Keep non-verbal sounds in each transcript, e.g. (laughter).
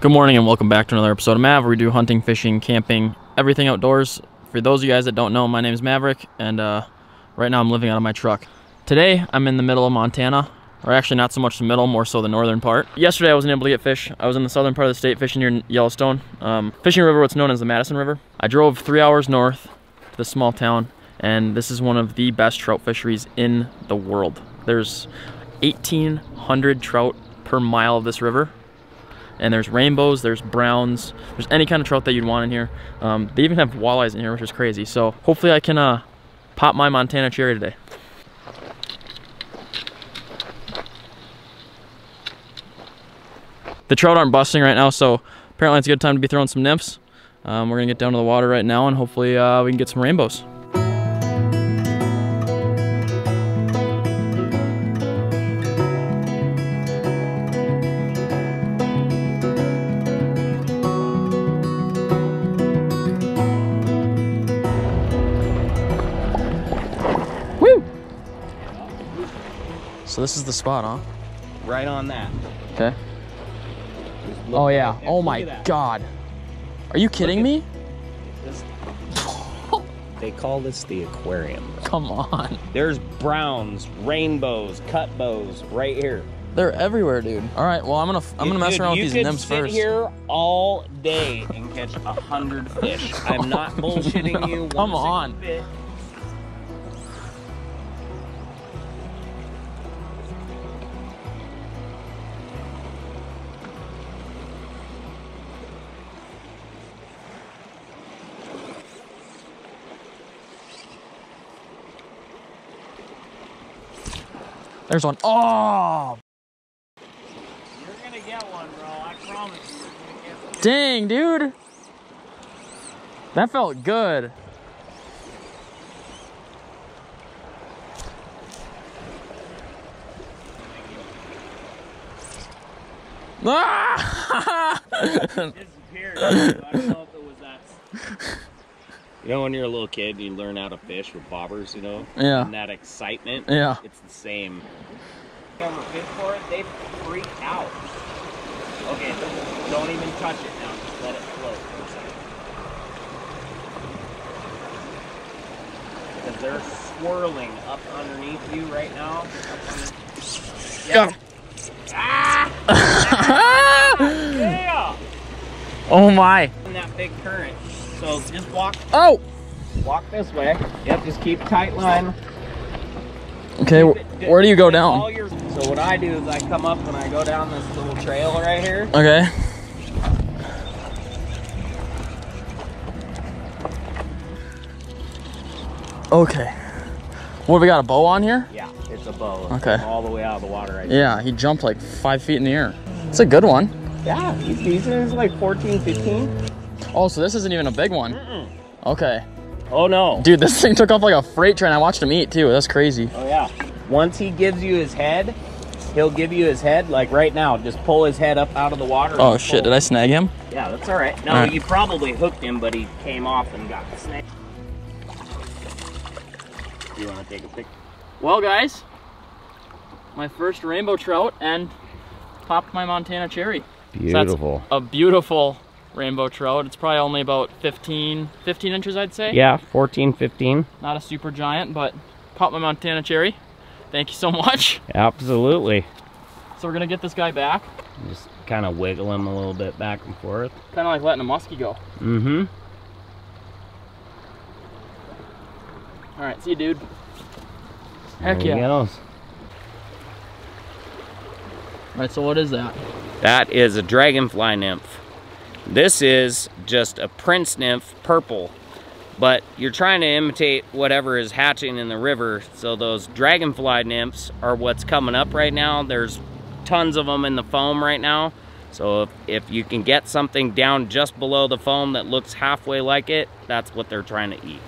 Good morning and welcome back to another episode of Mav we do hunting, fishing, camping, everything outdoors. For those of you guys that don't know, my name is Mavrik and uh, right now I'm living out of my truck. Today I'm in the middle of Montana, or actually not so much the middle, more so the northern part. Yesterday I wasn't able to get fish. I was in the southern part of the state fishing near Yellowstone, um, fishing river what's known as the Madison River. I drove three hours north to this small town and this is one of the best trout fisheries in the world. There's 1,800 trout per mile of this river and there's rainbows, there's browns, there's any kind of trout that you'd want in here. Um, they even have walleyes in here, which is crazy. So hopefully I can uh, pop my Montana cherry today. The trout aren't busting right now, so apparently it's a good time to be throwing some nymphs. Um, we're gonna get down to the water right now and hopefully uh, we can get some rainbows. So this is the spot, huh? right on that. Okay. Oh yeah. Oh my god. Are you kidding me? This- (laughs) they call this the aquarium. bro. Come on. There's browns, rainbows, cutbows right here. They're everywhere, dude. All right. Well, I'm gonna I'm gonna mess Dude, around with these you these could nymphs sit first. here all day and catch a hundred fish. I'm not (laughs) bullshitting you. Come on. bit. There's one. Oh, You're gonna get one, bro. I promise you. Dang, dude. That felt good. (laughs) Ah! Disappeared. I don't know if it was that. You know, when you're a little kid, you learn how to fish with bobbers. You know. Yeah. And that excitement. Yeah. It's the same. On fish for it, they freak out. Okay, don't- even touch it now. Just let it float for a second. Because they're swirling up underneath you right now. Yeah. Ah! (laughs) Yeah! oh my. In that big current. So just walk Oh. walk this way. Yep, just keep tight line. Okay. It- Where do you go down? your- so what I do is I come up and I go down this little trail right here. Okay. Okay. What have we got? A bow on here? Yeah, it's a bow. Okay. All the way out of the water right Yeah, he jumped like five feet in the air. It's a good one. Yeah, he's decent. He's like 14, 15. Oh, so this isn't even a big one. Mm-mm. Okay. Oh no. Dude, this (laughs) thing took off like a freight train. I watched him eat too. That's crazy. Oh yeah. Once he gives you his head, he'll give you his head. Like right now, just pull his head up out of the water. Oh shit, pull. did I snag him? Yeah, that's all right. No, All right. you probably hooked him, but he came off and got the snake. You want to take a pic? Well, guys, my first rainbow trout and popped my Montana cherry. that's- A beautiful rainbow trout. It's probably only about 15, 15 inches, I'd say. Yeah, 14, 15. Not a super giant, but popped my Montana cherry. Thank you so (laughs) much. Absolutely. So we're gonna get this guy back. Just kind of wiggle him a little bit back and forth. Kind of like letting a muskie go. Mm-hmm. All right, see you, dude. Heck there yeah. he goes. All right, so what is that? That is a dragonfly nymph. This is just a prince nymph, purple. But you're trying to imitate whatever is hatching in the river. So those dragonfly nymphs are what's coming up right now. There's tons of them in the foam right now. So if, if you can get something down just below the foam that looks halfway like it, that's what they're trying to eat.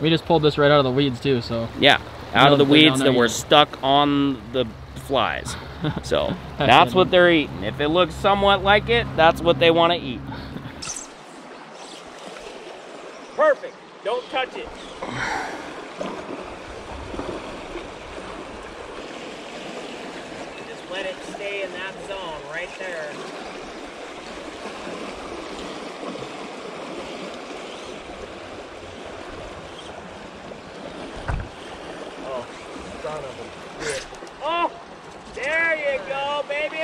We just pulled this right out of the weeds too, so Yeah, out of the weeds that were stuck on the flies. (laughs) So that's what they're eating. If it looks somewhat like it, that's what they want to eat. Perfect. Don't touch it. Just let it stay in that zone right there. Oh, son of a bitch. Oh, there you go, baby.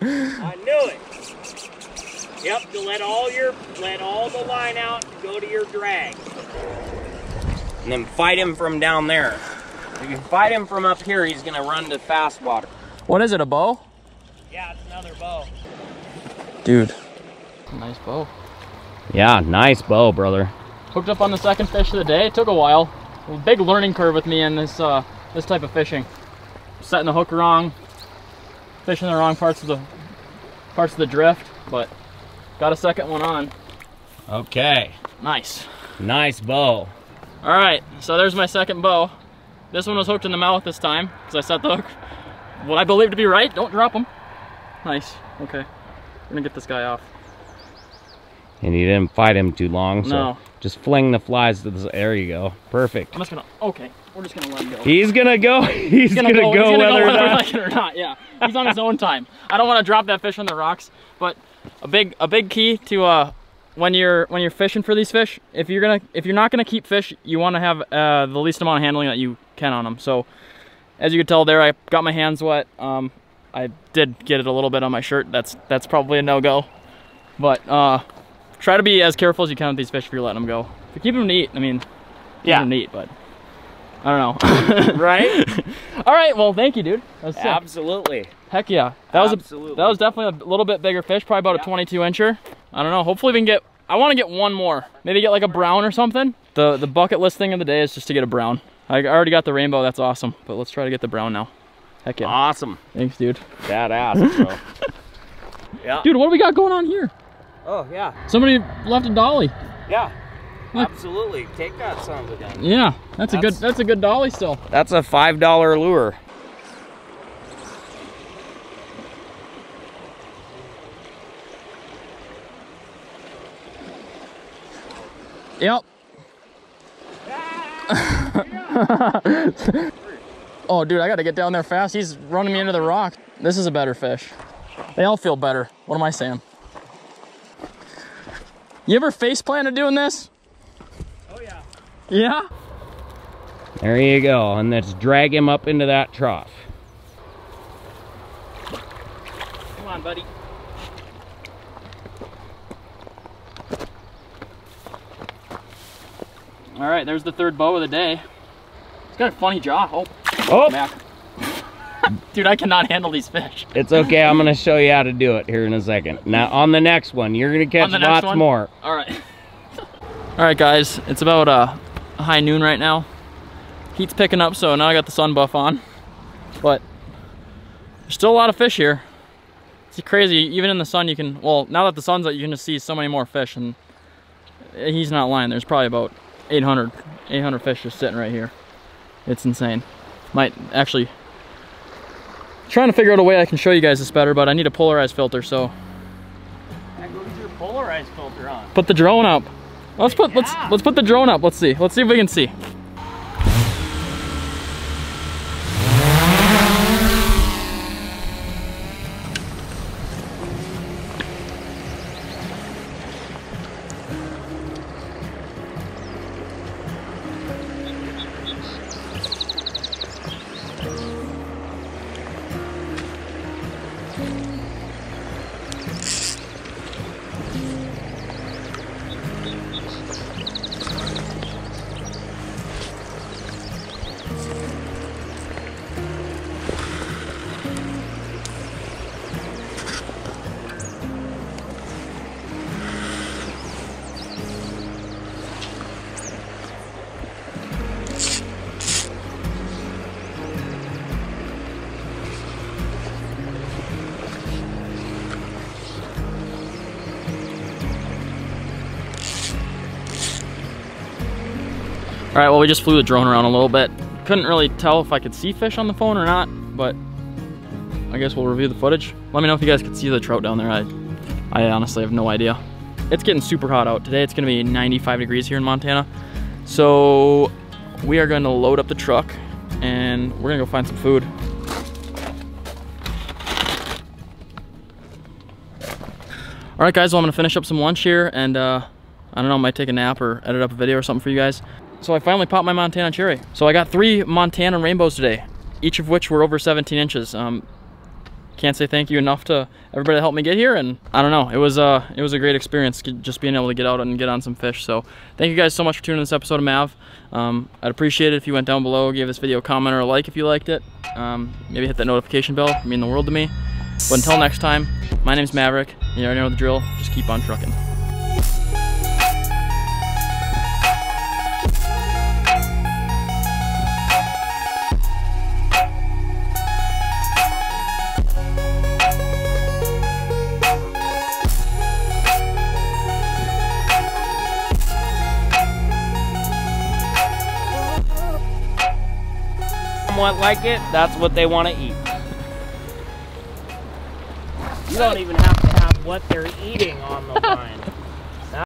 I knew it. Yep, to let all your let all the line out to go to your drag. And then fight him from down there. If you fight him from up here, he's gonna run to fast water. What is it, a bow? Yeah, it's another bow. Dude. Nice bow. Yeah, nice bow, brother. Hooked up on the second fish of the day. It took a while. A big learning curve with me in this uh, this type of fishing. Setting the hook wrong, fishing the wrong parts of the parts of the drift, but got a second one on. Okay, Nice. nice bow. All right, so there's my second bow. This one was hooked in the mouth this time because I set the hook. What I believe to be right. Don't drop them. Nice. Okay, we're gonna get this guy off. And you didn't fight him too long, so No. just fling the flies to the. There you go. Perfect. I'm just gonna. Okay, we're just gonna let him go. He's gonna go. (laughs) He's, gonna, go, he's gonna whether or whether we not. or not. Yeah, he's on his own time. I don't want to drop that fish on the rocks, but a big a big key to uh when you're when you're fishing for these fish, if you're gonna if you're not gonna keep fish, you want to have uh, the least amount of handling that you can on them. So as you can tell there, I got my hands wet. Um, I did get it a little bit on my shirt. That's that's probably a no go, but uh, try to be as careful as you can with these fish if you're letting them go. If you keep them neat, I mean, keep Yeah. them neat, but. I don't know. (laughs) Right? (laughs) All right. Well, thank you, dude. Absolutely. Heck yeah. That was a, Absolutely. that was definitely a little bit bigger fish, probably about Yeah. a 22 incher. I don't know. Hopefully we can get. I want to get one more. Maybe get like a brown or something. The the bucket list thing of the day is just to get a brown. I already got the rainbow. That's awesome. But let's try to get the brown now. Heck yeah. Awesome. Thanks, dude. Badass, (laughs) bro. yeah. Dude, what do we got going on here? Oh yeah. Somebody left a dolly. Yeah. What? (laughs) Absolutely. Take that son of a gun. Yeah, that's, a good That's- that's a good dolly still. That's a five dollar lure. Yep. (laughs) oh, dude, I got to get down there fast. He's running me into the rock. This is a better fish. They all feel better. What am I saying? You ever face planted doing this? Oh yeah. Yeah? There you go. And let's drag him up into that trough. Come on, buddy. All right, there's the third bow of the day. It's got a funny jaw. Oh, Oh, back. (laughs) Dude, I cannot handle these fish. it's okay. I'm gonna show you how to do it here in a second. Now on the next one, you're gonna catch the next lots one? more. All right. (laughs) All right, guys. It's about uh, high noon right now. Heat's picking up, so now I got the sun buff on. But there's still a lot of fish here. It's crazy. Even in the sun, you can. Well, now that the sun's out, you can just see so many more fish, and he's not lying. There's probably about 800, 800 fish just sitting right here. It's insane. Might actually trying to figure out a way I can show you guys this better, but I need a polarized filter, so Go get your polarized filter on. put the drone up. Let's put let's let's put the drone up. Let's see. Let's see if we can see. All right, well, we just flew the drone around a little bit. Couldn't really tell if I could see fish on the phone or not, but I guess we'll review the footage. Let me know if you guys could see the trout down there. I, I honestly have no idea. It's getting super hot out. Today it's gonna be 95 degrees here in Montana. So we are gonna load up the truck and we're gonna go find some food. All right, guys, well, I'm gonna finish up some lunch here and uh, I don't know, I might take a nap or edit up a video or something for you guys. So I finally popped my Montana cherry. So I got three Montana rainbows today, each of which were over 17 inches. Um, can't say thank you enough to everybody that helped me get here and I don't know. It was uh it was a great experience just being able to get out and get on some fish. So thank you guys so much for tuning in this episode of Mav. Um, I'd appreciate it if you went down below gave this video a comment or a like if you liked it. Um, maybe hit that notification bell it mean the world to me. But until next time my name's Mavrik you already know the drill. Just keep on trucking somewhat like it, that's what they want to eat. You don't even have to have what they're eating on the (laughs) line.